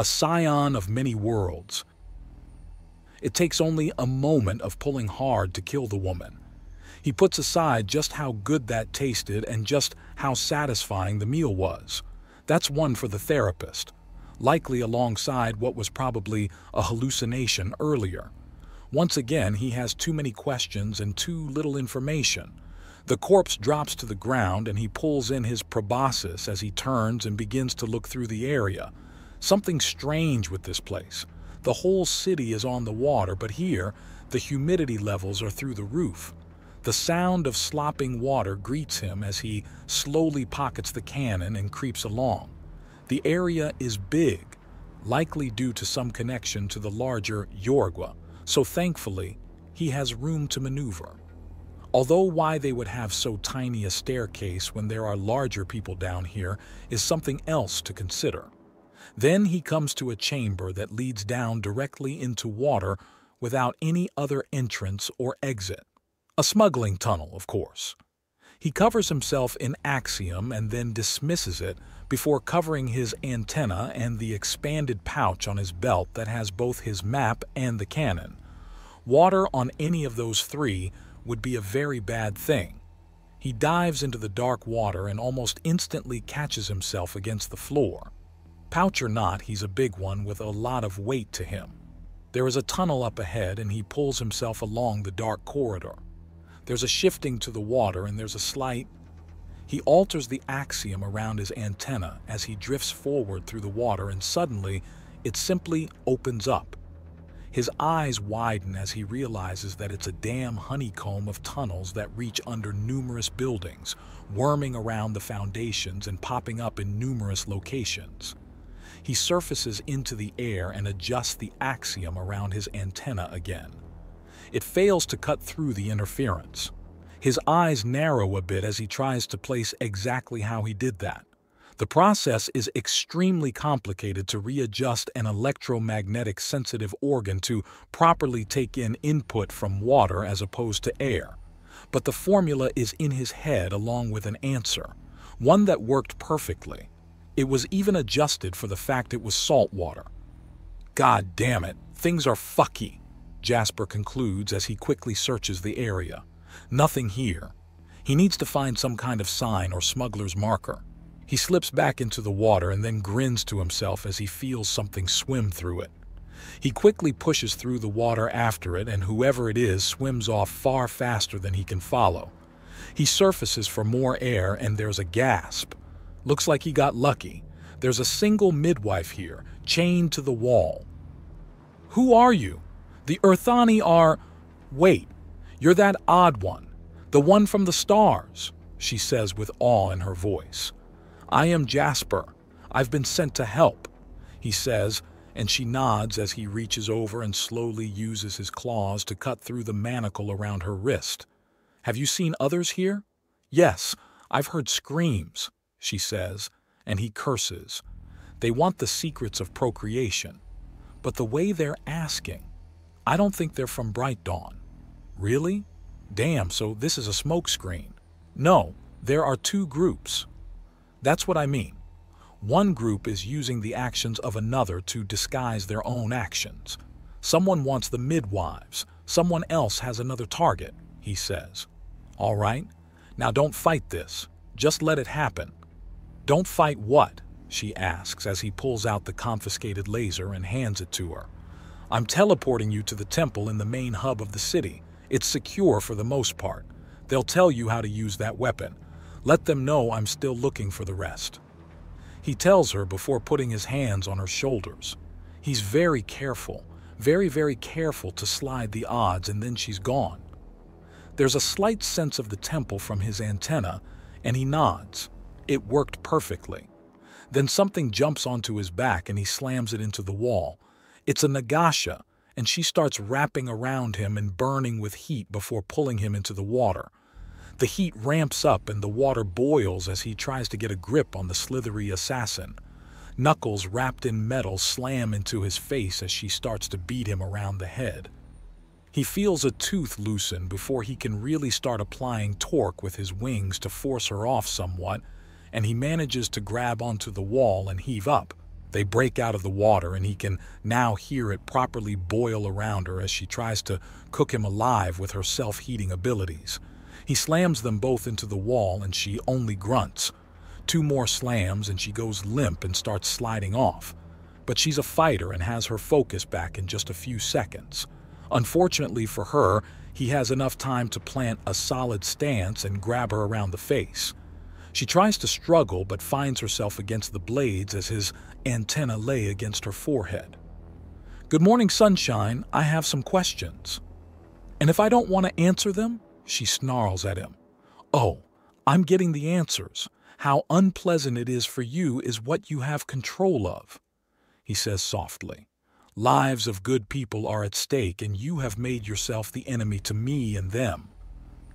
a scion of many worlds. It takes only a moment of pulling hard to kill the woman. He puts aside just how good that tasted and just how satisfying the meal was. That's one for the therapist, likely alongside what was probably a hallucination earlier. Once again, he has too many questions and too little information. The corpse drops to the ground and he pulls in his proboscis as he turns and begins to look through the area. Something strange with this place. The whole city is on the water, but here, the humidity levels are through the roof. The sound of slopping water greets him as he slowly pockets the cannon and creeps along. The area is big, likely due to some connection to the larger Yorgwa, so thankfully, he has room to maneuver. Although why they would have so tiny a staircase when there are larger people down here is something else to consider. Then he comes to a chamber that leads down directly into water without any other entrance or exit. A smuggling tunnel, of course. He covers himself in axiom and then dismisses it before covering his antenna and the expanded pouch on his belt that has both his map and the cannon. Water on any of those three would be a very bad thing. He dives into the dark water and almost instantly catches himself against the floor. Pouch or not, he's a big one with a lot of weight to him. There is a tunnel up ahead and he pulls himself along the dark corridor. There's a shifting to the water and there's a slight... He alters the axiom around his antenna as he drifts forward through the water and suddenly it simply opens up. His eyes widen as he realizes that it's a damn honeycomb of tunnels that reach under numerous buildings, worming around the foundations and popping up in numerous locations. He surfaces into the air and adjusts the axiom around his antenna again. It fails to cut through the interference. His eyes narrow a bit as he tries to place exactly how he did that. The process is extremely complicated to readjust an electromagnetic sensitive organ to properly take in input from water as opposed to air. But the formula is in his head along with an answer, one that worked perfectly. It was even adjusted for the fact it was salt water. God damn it, things are fucky, Jasper concludes as he quickly searches the area. Nothing here. He needs to find some kind of sign or smuggler's marker. He slips back into the water and then grins to himself as he feels something swim through it. He quickly pushes through the water after it, and whoever it is swims off far faster than he can follow. He surfaces for more air, and there's a gasp. Looks like he got lucky. There's a single midwife here, chained to the wall. Who are you? The Earthani are... Wait, you're that odd one. The one from the stars, she says with awe in her voice. I am Jasper. I've been sent to help, he says, and she nods as he reaches over and slowly uses his claws to cut through the manacle around her wrist. Have you seen others here? Yes, I've heard screams, she says, and he curses. They want the secrets of procreation. But the way they're asking, I don't think they're from Bright Dawn. Really? Damn, so this is a smokescreen. No, there are two groups. That's what I mean. One group is using the actions of another to disguise their own actions. Someone wants the midwives. Someone else has another target, he says. All right, now don't fight this. Just let it happen. Don't fight what? she asks as he pulls out the confiscated laser and hands it to her. I'm teleporting you to the temple in the main hub of the city. It's secure for the most part. They'll tell you how to use that weapon. Let them know I'm still looking for the rest. He tells her before putting his hands on her shoulders. He's very careful, very, very careful to slide the odds and then she's gone. There's a slight sense of the temple from his antenna, and he nods. It worked perfectly. Then something jumps onto his back and he slams it into the wall. It's a Nagasha, and she starts wrapping around him and burning with heat before pulling him into the water. The heat ramps up and the water boils as he tries to get a grip on the slithery assassin. Knuckles wrapped in metal slam into his face as she starts to beat him around the head. He feels a tooth loosen before he can really start applying torque with his wings to force her off somewhat, and he manages to grab onto the wall and heave up. They break out of the water, and he can now hear it properly boil around her as she tries to cook him alive with her self heating abilities. He slams them both into the wall, and she only grunts. Two more slams, and she goes limp and starts sliding off. But she's a fighter and has her focus back in just a few seconds. Unfortunately for her, he has enough time to plant a solid stance and grab her around the face. She tries to struggle but finds herself against the blades as his antenna lay against her forehead. Good morning, sunshine. I have some questions. And if I don't want to answer them, she snarls at him. Oh, I'm getting the answers. How unpleasant it is for you is what you have control of, he says softly. Lives of good people are at stake, and you have made yourself the enemy to me and them.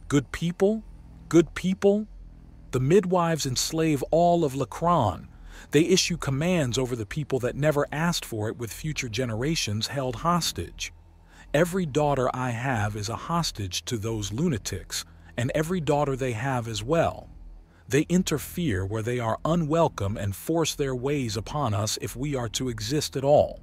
Good people? Good people? The midwives enslave all of Lacron. They issue commands over the people that never asked for it with future generations held hostage. Every daughter I have is a hostage to those lunatics, and every daughter they have as well. They interfere where they are unwelcome and force their ways upon us if we are to exist at all.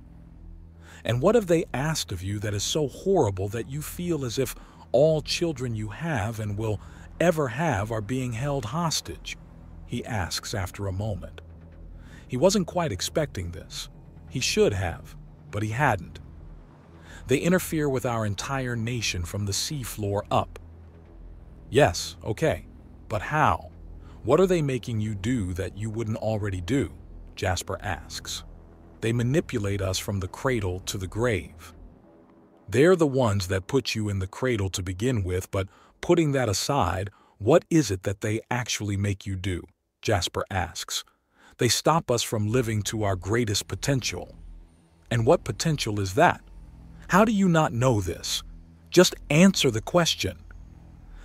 And what have they asked of you that is so horrible that you feel as if all children you have and will ever have are being held hostage? He asks after a moment. He wasn't quite expecting this. He should have, but he hadn't. They interfere with our entire nation from the seafloor up. Yes, okay, but how? What are they making you do that you wouldn't already do? Jasper asks. They manipulate us from the cradle to the grave. They're the ones that put you in the cradle to begin with, but Putting that aside, what is it that they actually make you do? Jasper asks. They stop us from living to our greatest potential. And what potential is that? How do you not know this? Just answer the question.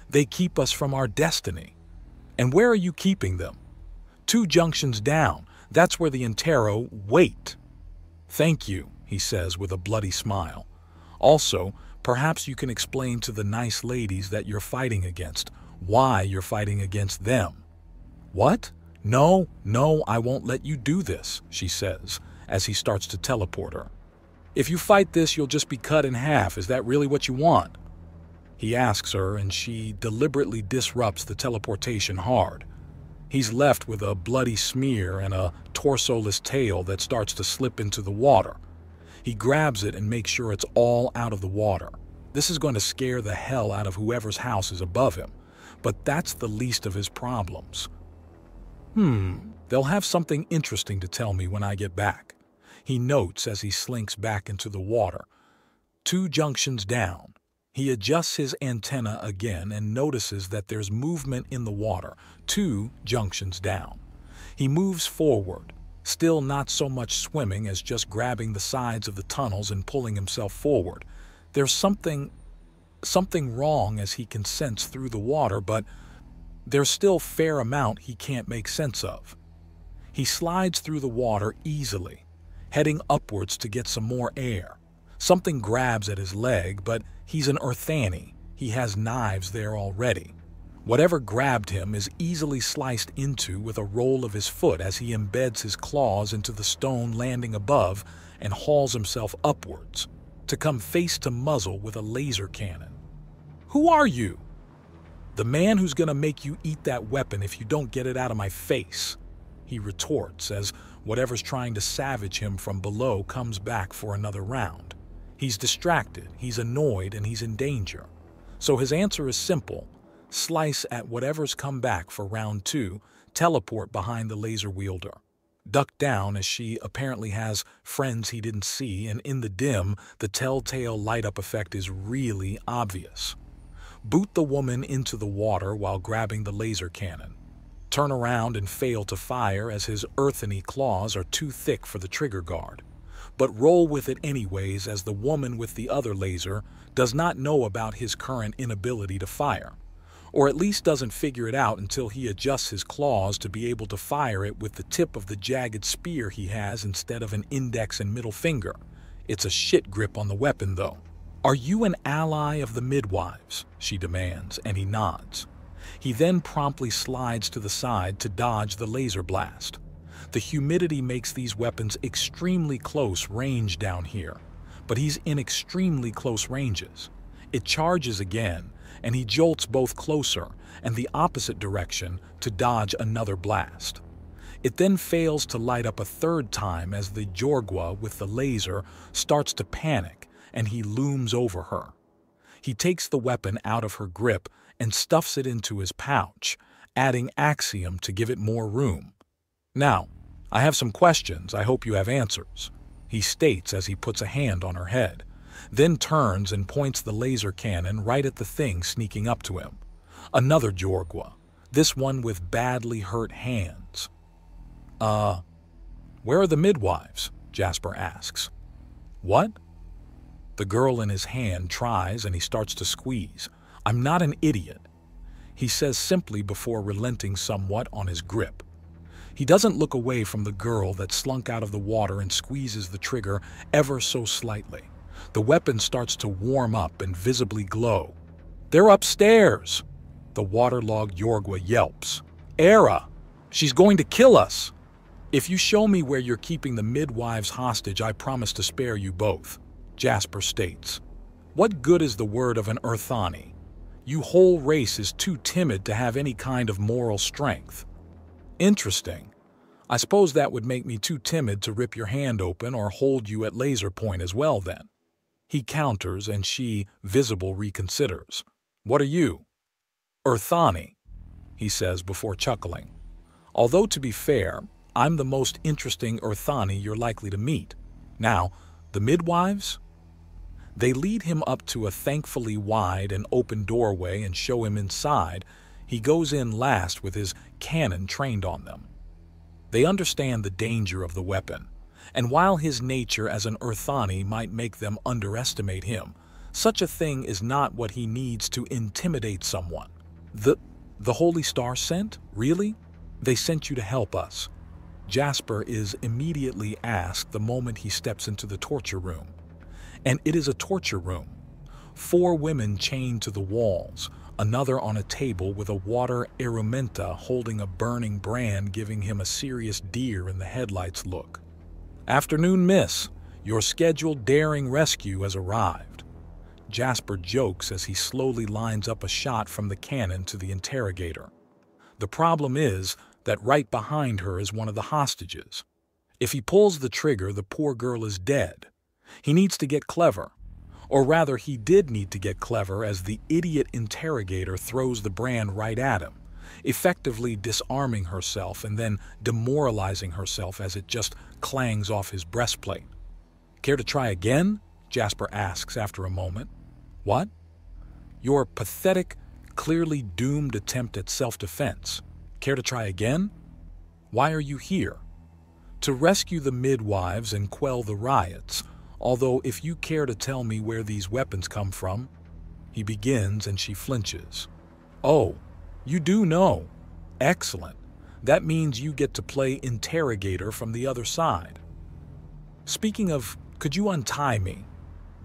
They keep us from our destiny. And where are you keeping them? Two junctions down. That's where the Intero wait. Thank you, he says with a bloody smile. Also, Perhaps you can explain to the nice ladies that you're fighting against why you're fighting against them. What? No, no, I won't let you do this, she says, as he starts to teleport her. If you fight this, you'll just be cut in half. Is that really what you want? He asks her, and she deliberately disrupts the teleportation hard. He's left with a bloody smear and a torsoless tail that starts to slip into the water. He grabs it and makes sure it's all out of the water. This is going to scare the hell out of whoever's house is above him, but that's the least of his problems. Hmm, they'll have something interesting to tell me when I get back. He notes as he slinks back into the water. Two junctions down. He adjusts his antenna again and notices that there's movement in the water, two junctions down. He moves forward, still not so much swimming as just grabbing the sides of the tunnels and pulling himself forward. There's something something wrong as he can sense through the water, but there's still fair amount he can't make sense of. He slides through the water easily, heading upwards to get some more air. Something grabs at his leg, but he's an Earthani. He has knives there already. Whatever grabbed him is easily sliced into with a roll of his foot as he embeds his claws into the stone landing above and hauls himself upwards, to come face to muzzle with a laser cannon. Who are you? The man who's gonna make you eat that weapon if you don't get it out of my face, he retorts as whatever's trying to savage him from below comes back for another round. He's distracted, he's annoyed, and he's in danger. So his answer is simple slice at whatever's come back for round two, teleport behind the laser wielder. Duck down as she apparently has friends he didn't see, and in the dim, the telltale light up effect is really obvious. Boot the woman into the water while grabbing the laser cannon. Turn around and fail to fire as his Earthani claws are too thick for the trigger guard. But roll with it anyways as the woman with the other laser does not know about his current inability to fire or at least doesn't figure it out until he adjusts his claws to be able to fire it with the tip of the jagged spear he has instead of an index and middle finger. It's a shit grip on the weapon, though. Are you an ally of the midwives? she demands, and he nods. He then promptly slides to the side to dodge the laser blast. The humidity makes these weapons extremely close range down here, but he's in extremely close ranges. It charges again, and he jolts both closer and the opposite direction to dodge another blast. It then fails to light up a third time as the Jorgwa with the laser starts to panic and he looms over her. He takes the weapon out of her grip and stuffs it into his pouch, adding Axiom to give it more room. Now, I have some questions. I hope you have answers, he states as he puts a hand on her head, then turns and points the laser cannon right at the thing sneaking up to him. Another Jorgwa, this one with badly hurt hands. Uh, where are the midwives? Jasper asks. What? The girl in his hand tries and he starts to squeeze. I'm not an idiot. He says simply before relenting somewhat on his grip. He doesn't look away from the girl that slunk out of the water and squeezes the trigger ever so slightly. The weapon starts to warm up and visibly glow. They're upstairs! The waterlogged Jorgwa yelps. Era! She's going to kill us! If you show me where you're keeping the midwives hostage, I promise to spare you both, Jasper states. What good is the word of an Earthani? You whole race is too timid to have any kind of moral strength. Interesting. I suppose that would make me too timid to rip your hand open or hold you at laser point as well, then. He counters, and she, visible, reconsiders. What are you? Earthani, he says before chuckling. Although, to be fair, I'm the most interesting Earthani you're likely to meet. Now, the midwives? They lead him up to a thankfully wide and open doorway and show him inside. He goes in last with his cannon trained on them. They understand the danger of the weapon, and while his nature as an Earthani might make them underestimate him, such a thing is not what he needs to intimidate someone. The, the Holy Star sent? Really? They sent you to help us. Jasper is immediately asked the moment he steps into the torture room. And it is a torture room. Four women chained to the walls, another on a table with a water erumenta holding a burning brand giving him a serious deer in the headlights look. Afternoon, miss. Your scheduled daring rescue has arrived. Jasper jokes as he slowly lines up a shot from the cannon to the interrogator. The problem is that right behind her is one of the hostages. If he pulls the trigger, the poor girl is dead. He needs to get clever. Or rather, he did need to get clever as the idiot interrogator throws the brand right at him, effectively disarming herself and then demoralizing herself as it just clangs off his breastplate. Care to try again? Jasper asks after a moment. What? Your pathetic, clearly doomed attempt at self-defense. Care to try again? Why are you here? To rescue the midwives and quell the riots, although if you care to tell me where these weapons come from, he begins and she flinches. Oh, you do know. Excellent. That means you get to play interrogator from the other side. Speaking of, could you untie me?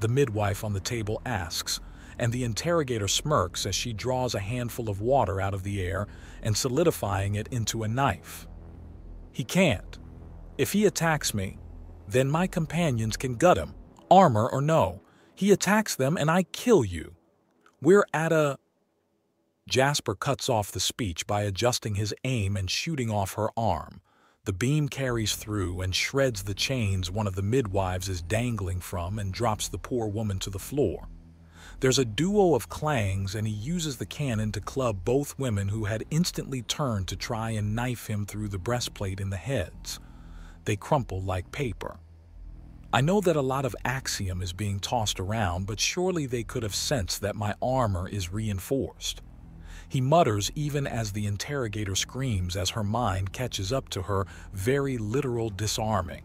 The midwife on the table asks, and the interrogator smirks as she draws a handful of water out of the air and solidifying it into a knife. He can't. If he attacks me, then my companions can gut him, armor or no. He attacks them and I kill you. We're at a... Jasper cuts off the speech by adjusting his aim and shooting off her arm. The beam carries through and shreds the chains one of the midwives is dangling from and drops the poor woman to the floor. There's a duo of clangs, and he uses the cannon to club both women who had instantly turned to try and knife him through the breastplate in the heads. They crumple like paper. I know that a lot of axiom is being tossed around, but surely they could have sensed that my armor is reinforced. He mutters even as the interrogator screams as her mind catches up to her very literal disarming.